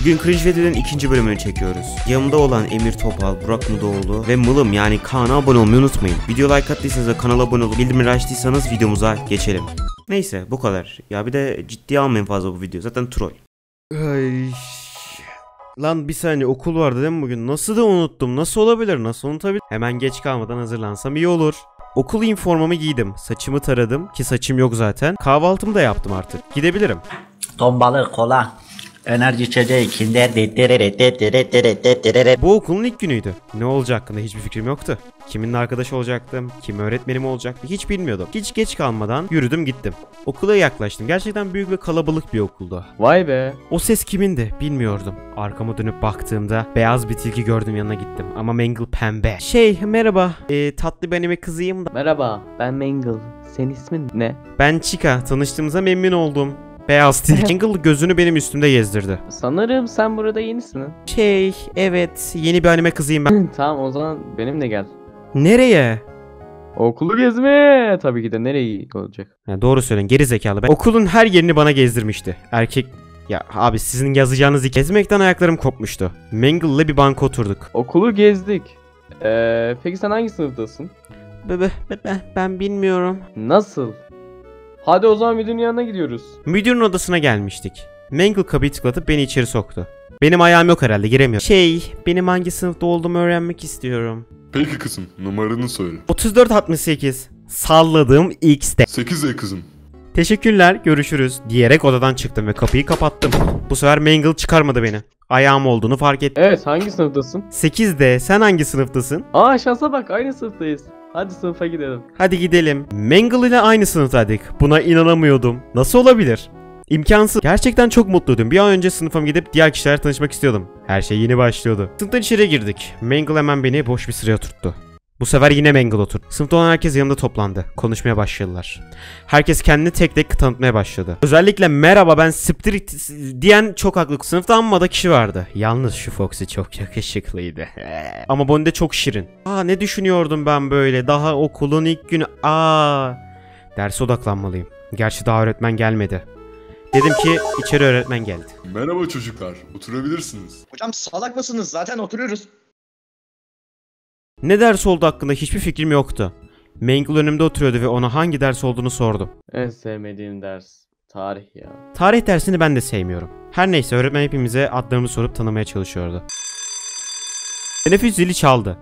Bugün Cringe Video'nun ikinci bölümünü çekiyoruz. Yanımda olan Emir Topal, Burak Mudoğlu ve Mılım yani Kaan'a abone olmayı unutmayın. Video like attıysanız ve kanala abone olup bildirimleri açtıysanız videomuza geçelim. Neyse bu kadar. Ya bir de ciddiye almayın fazla bu video. Zaten troll. Ay. Lan bir saniye okul vardı değil mi bugün? Nasıl da unuttum? Nasıl olabilir? Nasıl unutabilir? Hemen geç kalmadan hazırlansam iyi olur. Okul informamı giydim. Saçımı taradım ki saçım yok zaten. Kahvaltımı da yaptım artık. Gidebilirim. Ton balığı, kola, enerji içeceği, kinder. Bu okulun ilk günüydü. Ne olacak hakkında hiçbir fikrim yoktu. Kiminle arkadaş olacaktım, kim öğretmenim olacaktı hiç bilmiyordum. Hiç geç kalmadan yürüdüm gittim. Okula yaklaştım. Gerçekten büyük ve kalabalık bir okuldu. Vay be. O ses kimindi bilmiyordum. Arkama dönüp baktığımda beyaz bir tilki gördüm yanına gittim. Ama Mangle pembe. Şey merhaba. Ee, tatlı bir anime kızıyım da. Merhaba ben Mangle. Senin ismin ne? Ben Chica. Tanıştığımıza memnun oldum. Beyaz. Mangle gözünü benim üstümde gezdirdi. Sanırım sen burada yenisin. ha? Şey evet yeni bir anime kızıyım ben. tamam o zaman benimle gel. Nereye? Okulu gezmeye. Tabii ki de nereye olacak? Ya doğru söylen geri zekalı. Ben okulun her yerini bana gezdirmişti. Erkek ya abi sizin yazacağınız iki gezmekten ayaklarım kopmuştu. Mangle'la bir banka oturduk. Okulu gezdik. Ee, peki sen hangi sınıftasın? Bebe ben, ben bilmiyorum. Nasıl? Hadi o zaman müdürün yanına gidiyoruz. Müdürün odasına gelmiştik. Mangle kapıyı tıklatıp beni içeri soktu. Benim ayağım yok herhalde giremiyorum. Şey benim hangi sınıfta olduğumu öğrenmek istiyorum. Peki kızım, numaranı söyle. 3468 Salladığım X'te. 8 kızım. Teşekkürler görüşürüz diyerek odadan çıktım ve kapıyı kapattım. Bu sefer Mangle çıkarmadı beni. Ayağım olduğunu fark ettim. Evet hangi sınıftasın? 8'de sen hangi sınıftasın? Aa şansa bak aynı sınıftayız. Hadi sınıfa gidelim. Hadi gidelim. Mangle ile aynı sınıftaydık. Buna inanamıyordum. Nasıl olabilir? İmkansız. Gerçekten çok mutluydum. Bir an önce sınıfıma gidip diğer kişilerle tanışmak istiyordum. Her şey yeni başlıyordu. Sınıftan içeri girdik. Mangle hemen beni boş bir sıraya oturttu. Bu sefer yine Mangle oturdu. Sınıfta olan herkes yanımda toplandı. Konuşmaya başladılar. Herkes kendini tek tek tanıtmaya başladı. Özellikle merhaba ben Spirit diyen çok haklı. Sınıfta amma da kişi vardı. Yalnız şu Foxy çok yakışıklıydı. Ama Bonnie de çok şirin. Aa ne düşünüyordum ben böyle? Daha okulun ilk günü. Aa derse odaklanmalıyım. Gerçi daha öğretmen gelmedi. Dedim ki içeri öğretmen geldi. Merhaba çocuklar, oturabilirsiniz. Hocam salak mısınız? Zaten oturuyoruz. Ne ders oldu hakkında hiçbir fikrim yoktu. Mangle önümde oturuyordu ve ona hangi ders olduğunu sordum. En sevmediğim ders. Tarih ya. Tarih dersini ben de sevmiyorum. Her neyse öğretmen hepimize adlarımızı sorup tanımaya çalışıyordu. Teneffüs zili çaldı.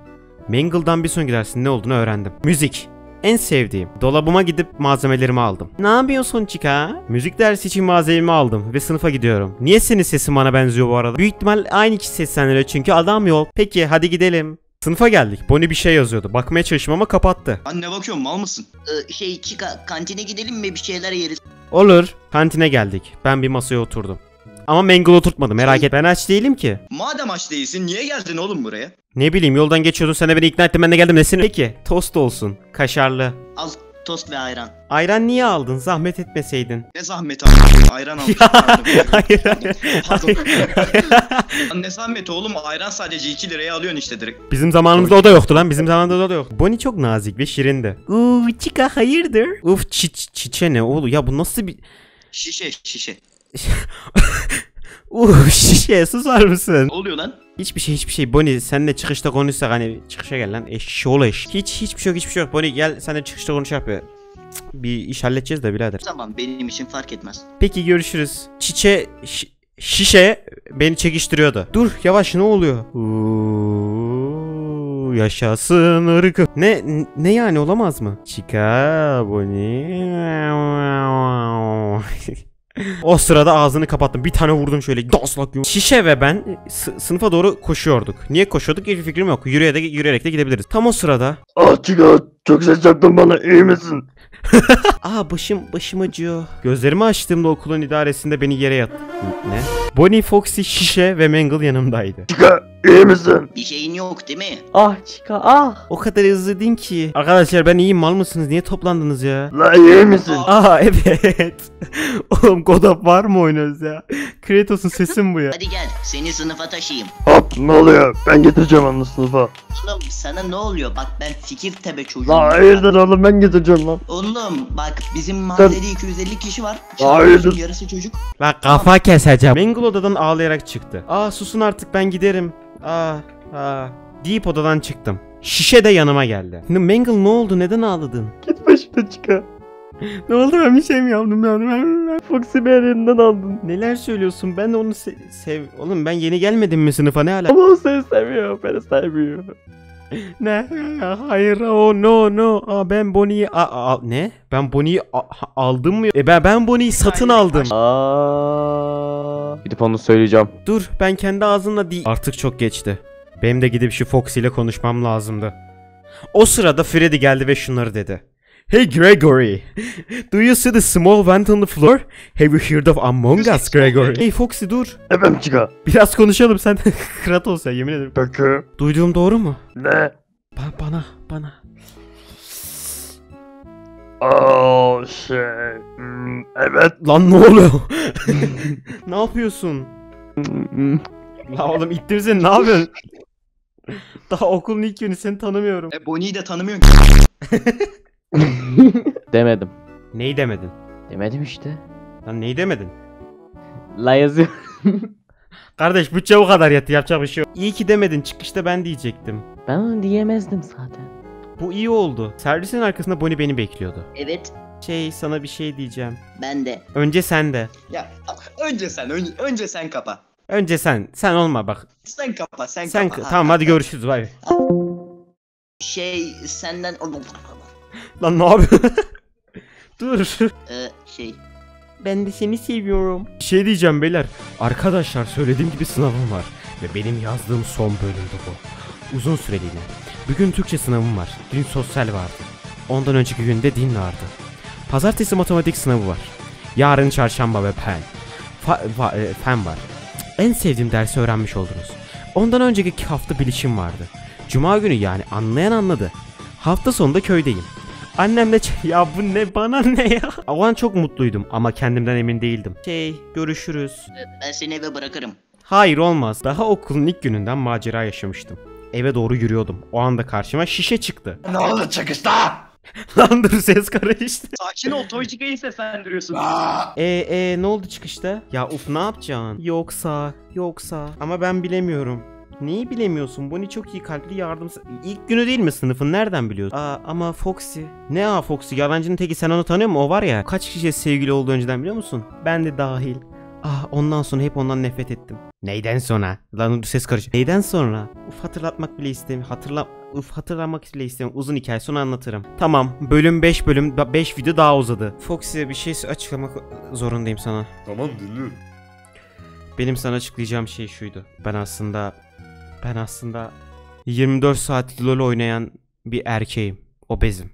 Mangle'dan bir sonraki dersin ne olduğunu öğrendim. Müzik. En sevdiğim. Dolabıma gidip malzemelerimi aldım. Ne yapıyorsun Chica? Müzik dersi için malzememi aldım ve sınıfa gidiyorum. Niye senin sesin bana benziyor bu arada? Büyük ihtimal aynı kişi seslendiriyor çünkü adam yok. Peki hadi gidelim. Sınıfa geldik. Bonnie bir şey yazıyordu. Bakmaya çalıştım ama kapattı. Anne bakıyorum mal mısın? Ee, şey çıka kantine gidelim mi bir şeyler yeriz. Olur. Kantine geldik. Ben bir masaya oturdum. Ama Mangle oturtmadı merak et. Ben aç değilim ki. Madem aç değilsin niye geldin oğlum buraya? Ne bileyim yoldan geçiyordun sen de beni ikna ettin ben de geldim nesin? Peki tost olsun. Kaşarlı. Al tost ve ayran. Ayran niye aldın? Zahmet etmeseydin. Ne zahmet abi ayran. Pardon. hayır hayır. Pardon. Lan ne zahmet oğlum ayran sadece 2 liraya alıyorsun işte direkt. Bizim zamanımızda o da yoktu lan. Bizim zamanımızda o da yok. Bonnie çok nazik ve şirindi. Uuu Chica hayırdır? Uf çi çi- çiçe ne oğlum? Ya bu nasıl bir... Şişe şişe. Uf şişe susar mısın? Ne oluyor lan? Hiçbir şey hiçbir şey. Bonnie seninle çıkışta konuşsak hani çıkışa gel lan. Eşşoğlu eş. Hiç hiçbir şey yok hiçbir şey yok. Bonnie gel seninle çıkışta konuşak bir. Cık, Bir iş halledeceğiz de birader. Tamam benim için fark etmez. Peki görüşürüz. Çiçe şi- şişe beni çekiştiriyordu. Dur yavaş ne oluyor? Uuu, yaşasın ırkı. Ne ne yani olamaz mı? Chica Bonnie. O sırada ağzını kapattım. Bir tane vurdum şöyle. Daslak yum- Şişe ve ben sı- sınıfa doğru koşuyorduk. Niye koşuyorduk? Hiçbir fikrim yok. Yürüyerek de, yürüyerek de gidebiliriz. Tam o sırada. Ah çıkar, çok ses çaktın bana, iyi misin? Aa başım başım acıyor. Gözlerimi açtığımda okulun idaresinde beni yere yat. Ne? Bonnie, Foxy, Şişe ve Mangle yanımdaydı. Çıkar, İyi misin? Bir şeyin yok değil mi? Ah Chica ah. O kadar özledin ki. Arkadaşlar ben iyiyim mal mısınız? Niye toplandınız ya? La iyi misin? Aa evet. Oğlum God of var mı oynuyoruz ya? Kratos'un sesi mi bu ya? Hadi gel seni sınıfa taşıyayım. Hop ne oluyor? Ben getireceğim onu sınıfa. Oğlum sana ne oluyor? Bak ben fikir tepe çocuğum. La hayırdır oğlum ben getireceğim lan. Oğlum bak bizim mahallede 250 kişi var. Hayırdır? Çağırıyorsun, Yarısı çocuk. Bak kafa keseceğim. Mengul odadan ağlayarak çıktı. Aa susun artık ben giderim. Aa aa. Deyip odadan çıktım. Şişe de yanıma geldi. Şimdi Mengul ne oldu? Neden ağladın? Git başına Chica. ne oldu ben bir şey mi yaptım? Ben, Foxy bir elinden aldın. Neler söylüyorsun? Ben de onu se- sev... Oğlum ben yeni gelmedim mi sınıfa ne ala? Ama o seni seviyor. Beni sevmiyor. Ne? Hayır o no no. Aa, ben Bonnie'yi ne? Ben Bonnie'yi aldım mı? E ben ben Bonnie'yi satın aldım. Aa. Gidip onu söyleyeceğim. Dur ben kendi ağzımla değil. Artık çok geçti. Benim de gidip şu Foxy ile konuşmam lazımdı. O sırada Freddy geldi ve şunları dedi. Hey Gregory, do you see the small vent on the floor? Have you heard of Among Us Gregory? Hey Foxy dur. Efendim Chica. Biraz konuşalım sen. Kratos ya yemin ederim. Peki. Duyduğum doğru mu? Ne? Ba- bana, bana. Oo şey. hmm, evet. Lan ne oluyor? ne yapıyorsun? La oğlum ittim seni ne yapıyorsun? Daha okulun ilk günü seni tanımıyorum. E Bonnie'yi de tanımıyorum. Demedim. Neyi demedin? Demedim işte. Lan neyi demedin? La yazıyor. Kardeş bütçe bu kadar yetti yapacak bir şey yok. İyi ki demedin çıkışta ben diyecektim. Ben onu diyemezdim zaten. Bu iyi oldu. Servisin arkasında Bonnie beni bekliyordu. Evet Şey sana bir şey diyeceğim. ben de. Önce sen de. Ya önce sen önce, önce sen kapa. Önce sen. Sen olma bak. Sen kapa sen, Sen kapa. tamam hadi görüşürüz bay. Şey senden... Lan ne yapıyorsun? Dur. Ee, şey Ben de seni seviyorum. Bir şey diyeceğim beyler. Arkadaşlar söylediğim gibi sınavım var. Ve benim yazdığım son bölümdü bu. Uzun süreliğine. Bugün Türkçe sınavım var. Dün sosyal vardı. Ondan önceki günde din vardı. Pazartesi matematik sınavı var. Yarın çarşamba ve fen. Fa- fa- e, fen var. En sevdiğim dersi öğrenmiş oldunuz. Ondan önceki iki hafta bilişim vardı. Cuma günü yani anlayan anladı. Hafta sonunda köydeyim. Annemle ya bu ne bana ne ya? O an çok mutluydum ama kendimden emin değildim. Şey görüşürüz. ben seni eve bırakırım. Hayır olmaz. Daha okulun ilk gününden macera yaşamıştım. Eve doğru yürüyordum. O anda karşıma şişe çıktı. Ne oldu çıkışta? Lan dur ses karıştı. Sakin ol Toycika'yı seslendiriyorsun. E e ne oldu çıkışta? Ya uf ne yapacaksın? Yoksa yoksa ama ben bilemiyorum. Neyi bilemiyorsun? Bonnie çok iyi kalpli yardım... İlk günü değil mi sınıfın? Nereden biliyorsun? Aa ama Foxy. Ne aa Foxy? Yalancının teki sen onu tanıyor musun? O var ya. Kaç kişiye sevgili oldu önceden biliyor musun? Ben de dahil. Ah ondan sonra hep ondan nefret ettim. Neyden sonra? Lan ses karış. Neyden sonra? Uf hatırlatmak bile istemiyorum. Hatırla... Uf hatırlamak bile istemiyorum. Uzun hikaye sonra anlatırım. Tamam. Bölüm 5 bölüm 5 video daha uzadı. Foxy'ye bir şey açıklamak zorundayım sana. Tamam dinliyorum. Benim sana açıklayacağım şey şuydu. Ben aslında ben aslında 24 saat LoL oynayan bir erkeğim. Obezim.